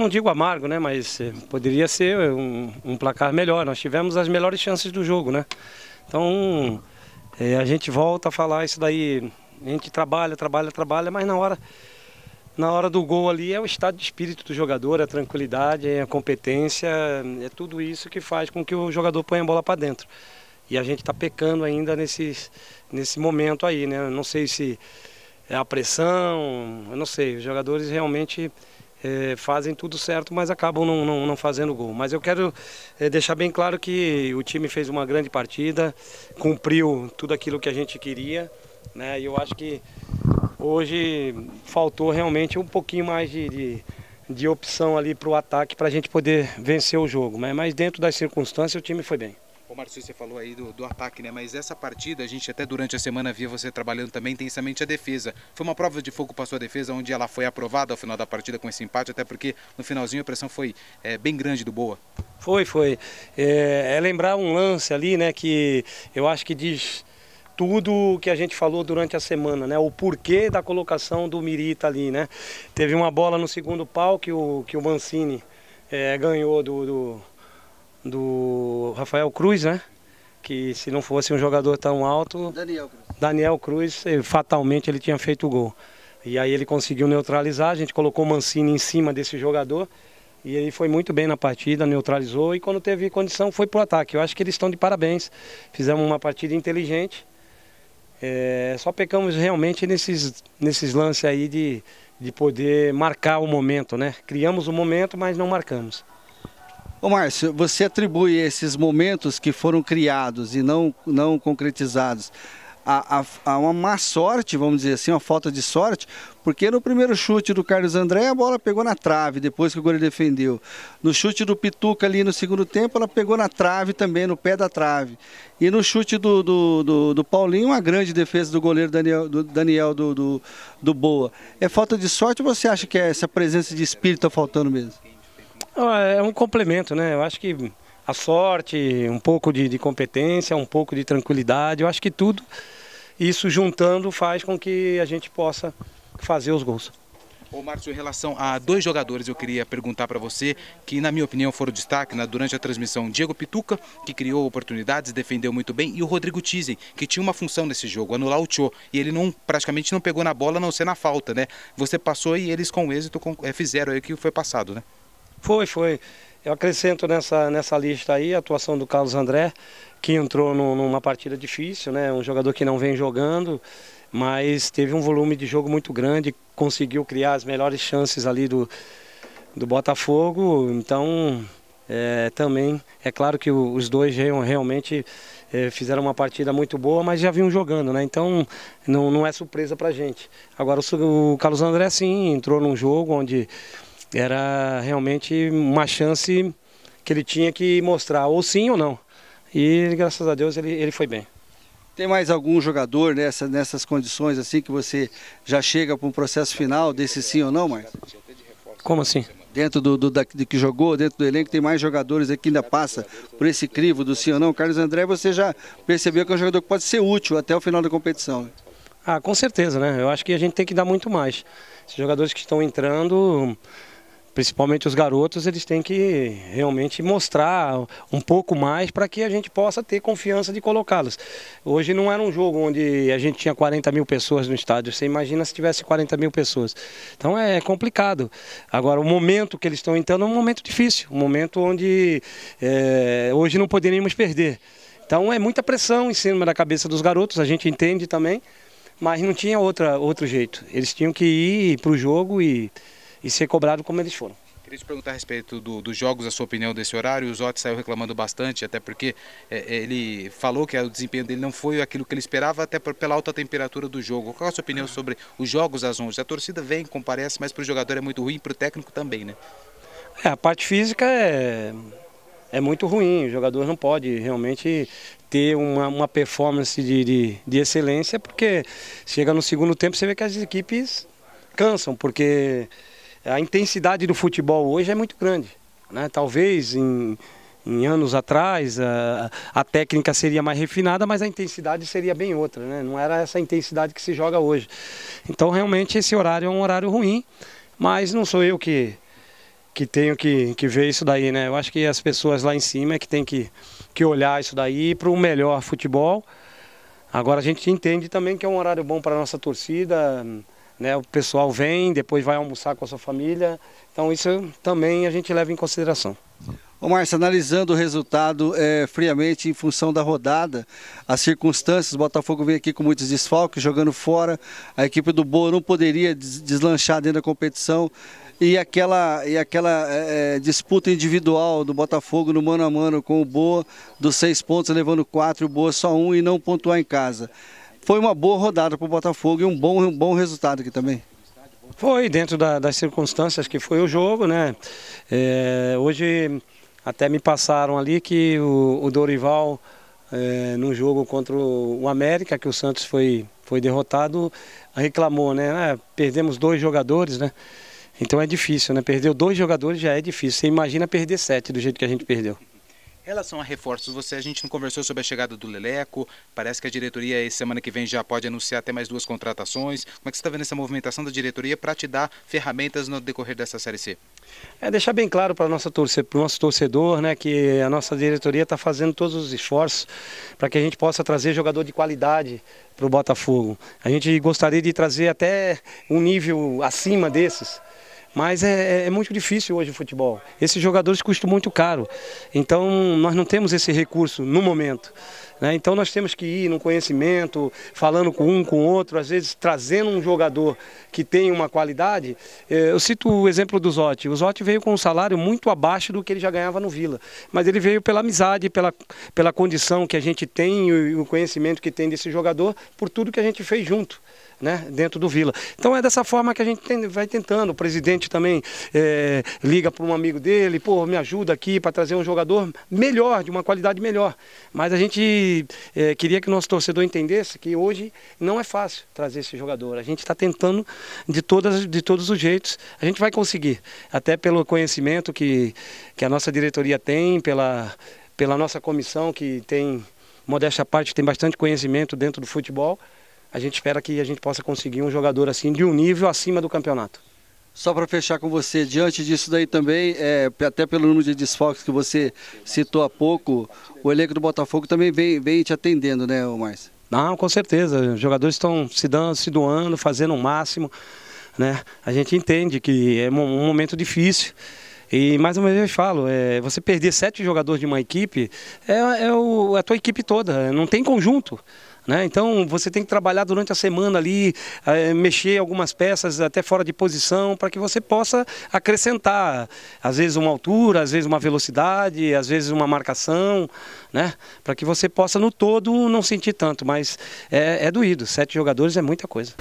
Não, digo amargo, né? Mas eh, poderia ser um, um, placar melhor. Nós tivemos as melhores chances do jogo, né? Então é, a gente volta a falar isso daí. A gente trabalha, trabalha, trabalha, mas na hora, na hora do gol ali é o estado de espírito do jogador, é a tranquilidade, é a competência, é tudo isso que faz com que o jogador ponha a bola para dentro. E a gente está pecando ainda nesse, nesse momento aí, né? Não sei se é a pressão, eu não sei. Os jogadores realmente é, fazem tudo certo, mas acabam não, não, não fazendo gol. Mas eu quero é, deixar bem claro que o time fez uma grande partida, cumpriu tudo aquilo que a gente queria, né? E eu acho que hoje faltou realmente um pouquinho mais de, de, de opção ali para o ataque para a gente poder vencer o jogo. Mas dentro das circunstâncias o time foi bem. Ô Marcio, você falou aí do, do, ataque, né? Mas essa partida, a gente até durante a semana via você trabalhando também intensamente a defesa. Foi uma prova de fogo para sua defesa, onde ela foi aprovada ao final da partida com esse empate, até porque no finalzinho a pressão foi é, bem grande do Boa. Foi, foi. É, é, lembrar um lance ali, né? Que eu acho que diz tudo o que a gente falou durante a semana, né? O porquê da colocação do Mirita ali, né? Teve uma bola no segundo pau que o, que o Mancini é, ganhou do, do do Rafael Cruz, né? Que se não fosse um jogador tão alto, Daniel Cruz, Daniel Cruz eh, fatalmente ele tinha feito o gol. E aí ele conseguiu neutralizar, a gente colocou o Mancini em cima desse jogador e ele foi muito bem na partida, neutralizou e quando teve condição foi pro ataque. Eu acho que eles estão de parabéns. Fizemos uma partida inteligente. É, só pecamos realmente nesses, nesses lances aí de, de poder marcar o momento, né? Criamos o momento, mas não marcamos. Ô Márcio, você atribui esses momentos que foram criados e não, não concretizados a, a, a, uma má sorte, vamos dizer assim, uma falta de sorte, porque no primeiro chute do Carlos André a bola pegou na trave, depois que o goleiro defendeu. No chute do Pituca ali no segundo tempo, ela pegou na trave também, no pé da trave. E no chute do, do, do, do Paulinho, uma grande defesa do goleiro Daniel do, Daniel do, do, do Boa. É falta de sorte ou você acha que é essa presença de espírito está faltando mesmo? É um complemento, né? Eu acho que a sorte, um pouco de, de competência, um pouco de tranquilidade, eu acho que tudo isso juntando faz com que a gente possa fazer os gols. Ô Márcio, em relação a dois jogadores, eu queria perguntar para você, que na minha opinião foram destaque durante a transmissão, Diego Pituca, que criou oportunidades, defendeu muito bem, e o Rodrigo Tizen, que tinha uma função nesse jogo, anular o Cho, e ele não, praticamente não pegou na bola, a não ser na falta, né? Você passou e eles com êxito é, fizeram aí o que foi passado, né? Foi, foi. Eu acrescento nessa, nessa lista aí a atuação do Carlos André, que entrou no, numa partida difícil, né? Um jogador que não vem jogando, mas teve um volume de jogo muito grande, conseguiu criar as melhores chances ali do, do Botafogo. Então, é, também é claro que os dois realmente é, fizeram uma partida muito boa, mas já vinham jogando, né? Então não, não é surpresa pra gente. Agora o, o Carlos André sim entrou num jogo onde era realmente uma chance que ele tinha que mostrar, ou sim ou não. E graças a Deus ele, ele foi bem. Tem mais algum jogador nessa, nessas condições assim que você já chega para um processo final desse sim ou não, Marcos? Como assim? Dentro do, do, da, do que jogou, dentro do elenco, tem mais jogadores aqui que ainda passa por esse crivo do sim ou não. Carlos André, você já percebeu que é um jogador que pode ser útil até o final da competição. Né? Ah, com certeza, né? Eu acho que a gente tem que dar muito mais. Esses jogadores que estão entrando, principalmente os garotos, eles têm que realmente mostrar um pouco mais para que a gente possa ter confiança de colocá-los. Hoje não era um jogo onde a gente tinha 40 mil pessoas no estádio, você imagina se tivesse 40 mil pessoas. Então é complicado. Agora, o momento que eles estão entrando é um momento difícil, um momento onde é, hoje não poderíamos perder. Então é muita pressão em cima da cabeça dos garotos, a gente entende também, mas não tinha outra, outro jeito. Eles tinham que ir para o jogo e e ser cobrado como eles foram. Queria te perguntar a respeito do, dos jogos, a sua opinião desse horário. O Zotti saiu reclamando bastante, até porque é, é, ele falou que o desempenho dele não foi aquilo que ele esperava, até por, pela alta temperatura do jogo. Qual a sua opinião sobre os jogos às 11? A torcida vem, comparece, mas para o jogador é muito ruim, para o técnico também, né? É, a parte física é, é muito ruim. O jogador não pode realmente ter uma, uma performance de, de, de excelência, porque chega no segundo tempo você vê que as equipes cansam, porque a intensidade do futebol hoje é muito grande. Né? Talvez em, em anos atrás a, a, técnica seria mais refinada, mas a intensidade seria bem outra. Né? Não era essa intensidade que se joga hoje. Então realmente esse horário é um horário ruim, mas não sou eu que, que tenho que, que ver isso daí, né? Eu acho que as pessoas lá em cima é que tem que, que olhar isso daí para o melhor futebol. Agora a gente entende também que é um horário bom para a nossa torcida, né? O pessoal vem, depois vai almoçar com a sua família. Então isso também a gente leva em consideração. Ô Márcio, analisando o resultado é, friamente em função da rodada, as circunstâncias, o Botafogo vem aqui com muitos desfalques, jogando fora, a equipe do Boa não poderia deslanchar dentro da competição e aquela, e aquela é, disputa individual do Botafogo no mano a mano com o Boa, dos seis pontos levando quatro, o Boa só um e não pontuar em casa. Foi uma boa rodada para o Botafogo e um bom, um bom resultado aqui também. Foi dentro da, das circunstâncias que foi o jogo, né? É, hoje até me passaram ali que o, o Dorival, é, no jogo contra o, América, que o Santos foi, foi derrotado, reclamou, né? Ah, perdemos dois jogadores, né? Então é difícil, né? Perder dois jogadores já é difícil. Você imagina perder sete do jeito que a gente perdeu. Relação a reforços, você, a gente não conversou sobre a chegada do Leleco, parece que a diretoria semana que vem já pode anunciar até mais duas contratações. Como é que você está vendo essa movimentação da diretoria para te dar ferramentas no decorrer dessa Série C? É deixar bem claro para o nosso torcedor né, que a nossa diretoria está fazendo todos os esforços para que a gente possa trazer jogador de qualidade para o Botafogo. A gente gostaria de trazer até um nível acima desses mas é, é, é, muito difícil hoje o futebol. Esses jogadores custam muito caro. Então nós não temos esse recurso no momento. Né? Então nós temos que ir no conhecimento, falando com um, com outro, às vezes trazendo um jogador que tem uma qualidade. É, eu cito o exemplo do Zotti. O Zotti veio com um salário muito abaixo do que ele já ganhava no Vila. Mas ele veio pela amizade, pela, pela condição que a gente tem e o conhecimento que tem desse jogador, por tudo que a gente fez junto né, dentro do Vila. Então é dessa forma que a gente tem, vai tentando. O presidente também é, liga para um amigo dele, pô, me ajuda aqui para trazer um jogador melhor, de uma qualidade melhor. Mas a gente é, queria que o nosso torcedor entendesse que hoje não é fácil trazer esse jogador. A gente está tentando de, todas, de todos os jeitos. A gente vai conseguir, até pelo conhecimento que, que a nossa diretoria tem, pela, pela nossa comissão que tem, modéstia à parte, tem bastante conhecimento dentro do futebol a gente espera que a gente possa conseguir um jogador assim de um nível acima do campeonato. Só para fechar com você, diante disso daí também, é, até pelo número de desfalques que você citou há pouco, o elenco do Botafogo também vem, vem te atendendo, né, Márcio? Não, com certeza. Os jogadores estão se dando, se doando, fazendo o máximo. Né? A gente entende que é um momento difícil. E mais uma vez eu falo, é, você perder sete jogadores de uma equipe é, é, o, é a tua equipe toda, não tem conjunto. Né? Então você tem que trabalhar durante a semana ali, é, mexer algumas peças até fora de posição para que você possa acrescentar, às vezes uma altura, às vezes uma velocidade, às vezes uma marcação, né? para que você possa no todo não sentir tanto, mas é, é doído, sete jogadores é muita coisa.